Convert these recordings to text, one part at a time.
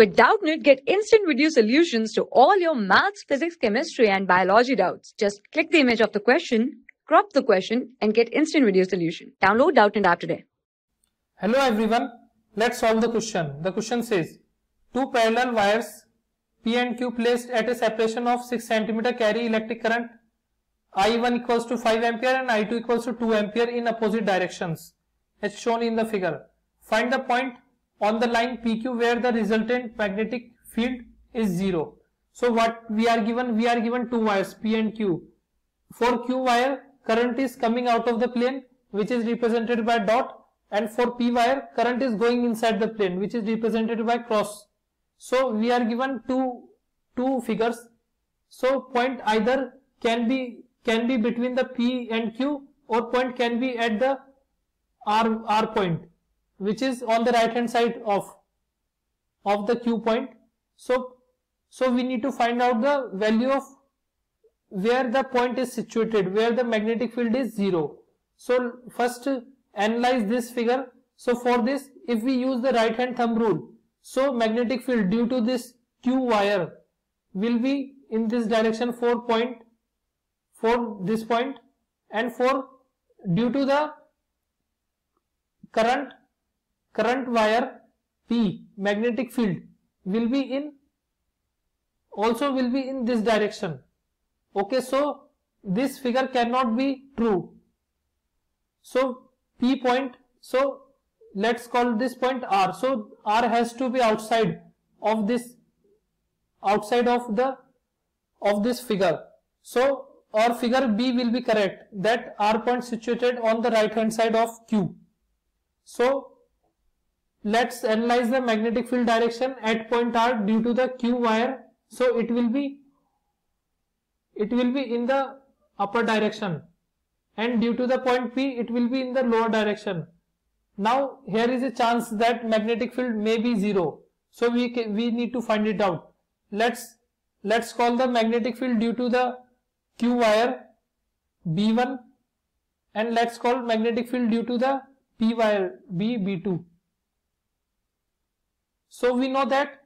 With Doubtnut, get instant video solutions to all your maths, physics, chemistry, and biology doubts. Just click the image of the question, crop the question, and get instant video solution. Download Doubtnut app today. Hello everyone, let's solve the question. The question says, two parallel wires P and Q placed at a separation of 6 cm carry electric current I1 equals to 5 ampere and I2 equals to 2 ampere in opposite directions as shown in the figure. Find the point on the line PQ where the resultant magnetic field is 0. So what we are given? We are given two wires P and Q. For Q wire current is coming out of the plane which is represented by dot and for P wire current is going inside the plane which is represented by cross. So we are given two two figures. So point either can be can be between the P and Q or point can be at the R, R point which is on the right hand side of of the Q point. So so we need to find out the value of where the point is situated where the magnetic field is 0. So first analyze this figure. So for this if we use the right hand thumb rule so magnetic field due to this Q wire will be in this direction 4 point for this point and for due to the current current wire P magnetic field will be in also will be in this direction okay so this figure cannot be true so P point so let's call this point R. So R has to be outside of this outside of the of this figure. So our figure B will be correct that R point situated on the right hand side of Q. So let's analyze the magnetic field direction at point R due to the Q wire. So it will be it will be in the upper direction and due to the point P it will be in the lower direction now here is a chance that magnetic field may be zero. So we can, we need to find it out. Let's let's call the magnetic field due to the Q wire B1 and let's call magnetic field due to the P wire B B2. So we know that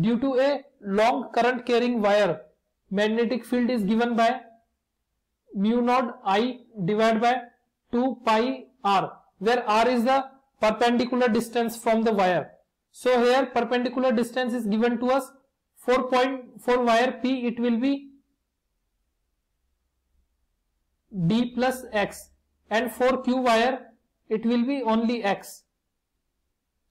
due to a long current carrying wire magnetic field is given by mu naught I divided by 2 pi r where r is the perpendicular distance from the wire. So here perpendicular distance is given to us 4.4 wire P it will be D plus X and for Q wire it will be only X.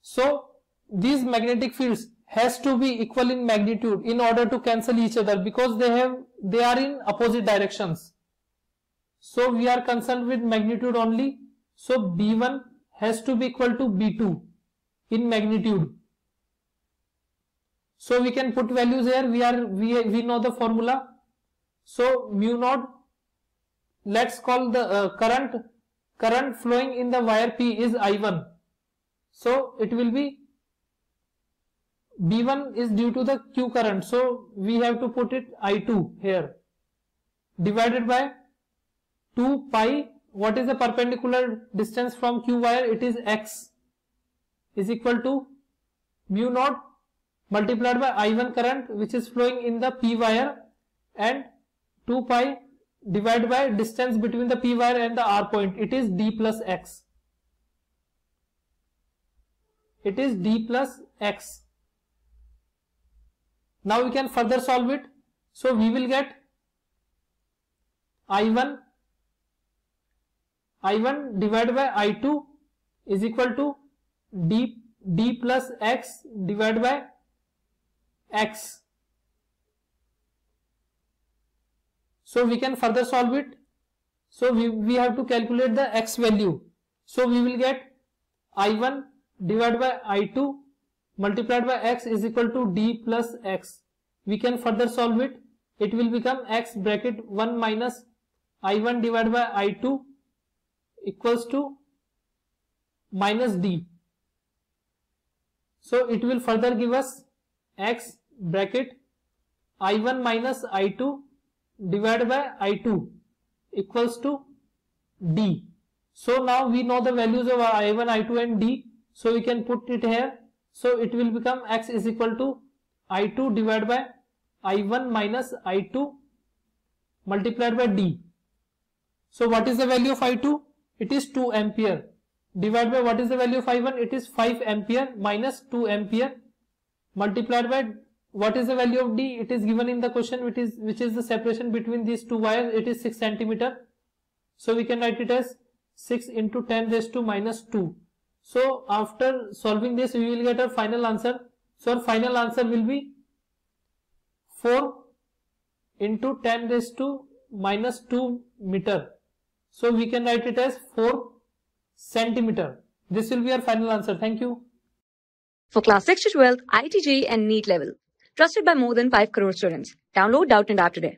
So these magnetic fields has to be equal in magnitude in order to cancel each other because they have they are in opposite directions. So we are concerned with magnitude only. So B1 has to be equal to B2 in magnitude. So we can put values here. We are we, we know the formula. So mu naught. Let's call the uh, current current flowing in the wire P is I1. So it will be B1 is due to the Q current. So we have to put it I2 here. Divided by 2 pi what is the perpendicular distance from q wire? It is x is equal to mu naught multiplied by i1 current which is flowing in the p wire and 2 pi divided by distance between the p wire and the r point. It is d plus x. It is d plus x now we can further solve it so we will get i1 I1 divided by I2 is equal to D, D plus X divided by X. So we can further solve it. So we, we have to calculate the X value. So we will get I1 divided by I2 multiplied by X is equal to D plus X. We can further solve it. It will become X bracket 1 minus I1 divided by I2 equals to minus d. So it will further give us x bracket i1 minus i2 divided by i2 equals to d. So now we know the values of i1, i2 and d. So we can put it here. So it will become x is equal to I2 divided by I1 minus I2 multiplied by D. So what is the value of I2? It is 2 ampere. Divided by what is the value of I1? It is 5 ampere minus 2 ampere multiplied by what is the value of D? It is given in the question which is which is the separation between these two wires. It is 6 centimeter. So we can write it as 6 into 10 raised to minus 2. So after solving this we will get our final answer. So our final answer will be 4 into 10 raised to minus 2 meter. So we can write it as 4 centimeter. This will be our final answer. Thank you. For class 6 to 12, IIT JEE and NEET level. Trusted by more than 5 crore students. Download Doubtnut App today.